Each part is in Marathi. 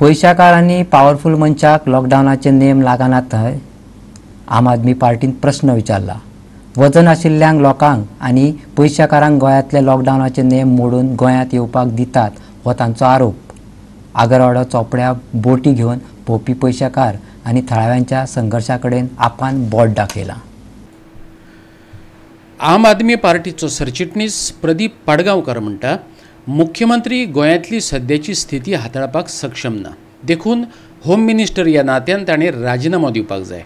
पयशाकार आनी पावरफूल मनशाक लॉकडावनाचे नेम लागनात थंय आम आदमी पार्टीन प्रस्न विचारला. वजन आशिल्ल्यांक लोकांक आनी पयशाकारांक गोंयांतले लॉकडावनाचे नेम मोडून गोंयांत येवपाक दितात हो तांचो आरोप. आगरवाडो चोपड्या बोटी घेवन भोंवपी पयशाकार आनी थळाव्यांच्या संघर्शा कडेन आपान बोट दाखयलां. आम आदमी पार्टीचो सरचिटणीस प्रदीप पाडगांवकार म्हणटा मुख्यमंत्री गोंयांतली सद्याची स्थिती हाताळपाक सक्षम ना. देखून होम मिनिस्टर ह्या नात्यान ताणें राजिनामो दिवपाक जाय.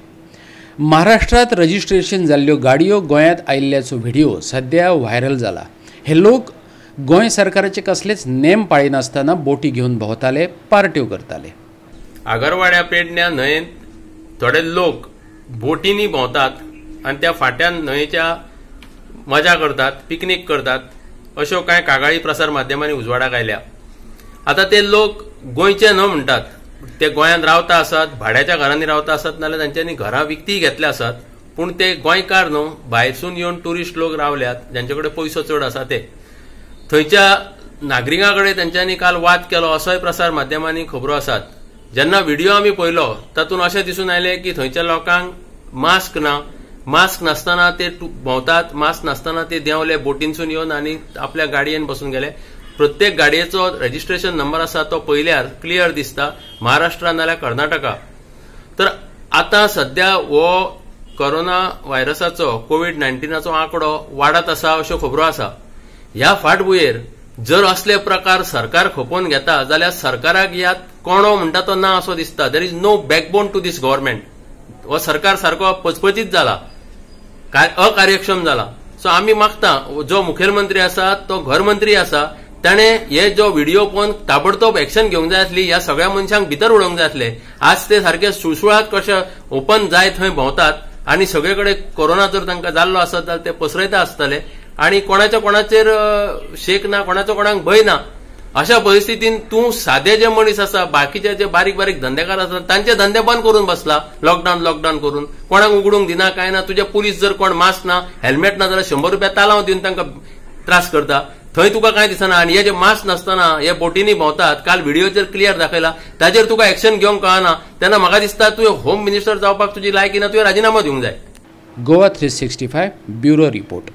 महाराष्ट्रांत रजिस्ट्रेशन जाल्ल्यो गाडयो गोंयांत आयिल्ल्याचो व्हिडिओ सध्या व्हायरल जाला. हे लोक गोंय सरकाराचे कसलेच नेम पाळिनासतना बोटी घेवन भोंवताले पार्ट्यो करताले. आगरवाड्या पेडण्या न्हंयेत थोडे लोक बोटींनी भोंवतात आनी त्या फाट्यान न्हंयेच्या मजा करतात पिकनीक करतात. अश्यो कांय कागाळी प्रसार माध्यमांनी उजवाडाक आयल्या आतां ते लोक गोंयचे न्हय म्हणटात ते गोंयांत रावता आसात भाड्याच्या घरांनी रावता आसात नाजाल्यार तांच्यांनी घरां विकती घेतल्या आसात पूण ते गोंयकार न्हू भायरसून येवन टुरिस्ट लोक रावल्यात जांचे कडेन पयसो चड आसा ते. थंयच्या नागरिकां कडेन तांच्यांनी काल वाद केलो असोय प्रसार माध्यमांनी खबरो आसात. जेन्ना व्हिडिओ आमी पळयलो तातूंत अशें दिसून आयलें की थंयच्या लोकांक मास्क ना मास्क नासतना ते भोंवतात मास्क नासतना ते देंवले बोटीनसून येवन आनी आपल्या गाडयेन बसून गेले. प्रत्येक गाडयेचो रजिस्ट्रेशन नंबर आसा तो पयल्यार क्लियर दिसता महाराष्ट्रान नाल्यार कर्नाटका. तर आतां सध्या हो कोरोना व्हायरसाचो कोविड नायन्टीनाचो आंकडो वाडत आसा अश्यो खबरो आसा. ह्या फाटभुंयेर जर असले प्रकार सरकार खपोवन घेता जाल्यार सरकाराक यात कोणो म्हणटा तो ना असो दिसता. There is no backbone to this government हो सरकार सारको पचपचीत जाला. अकार्यक्षम जाला सो आमी मागता जो मुखेलमंत्री आसा तो घर मंत्री आसा ताणें हे जो व्हिडिओ पळोवन ताबडतोब एक्शन घेवंक जाय आसली ह्या सगळ्या मनशांक भितर उडोवंक जाय आसले आज ते सारखे सुळसुळात कशे ओपन जाय थंय भोंवतात आनी सगळे कडेन कोरोना जर तांकां जाल्लो आसत जाल्यार ते पसरयता आसतले आनी कोणाच्या कोणाचेर शेक ना कोणाचो कोणाक भंय ना अशा परिस्थितीन तूं सादे जे मनीस आसा बाकीचे जे बारीक बारीक धंदेकार आसात तांचे धंदे बंद करून बसला लॉकडावन लॉकडावन करून. कोणाक उगडूंक दिना काय ना तुजे पुलीस जर कोण मास्क ना हेल्मेट ना जाल्यार शंबर रुपया तालांव दिवन तांकां त्रास करता. थंय तुका कांय दिसना आनी हे जे मास्क नासतना हे बोटींनी भोंवतात काल व्हिडिओचेर क्लियर दाखयला ताजेर तुका एक्शन घेवंक कळना. तेन्ना म्हाका दिसता तुवें होम मिनिस्टर जावपाक तुजी लायकी ना तुवें राजिनामो दिवंक जाय. Goa three sixty five bureau report.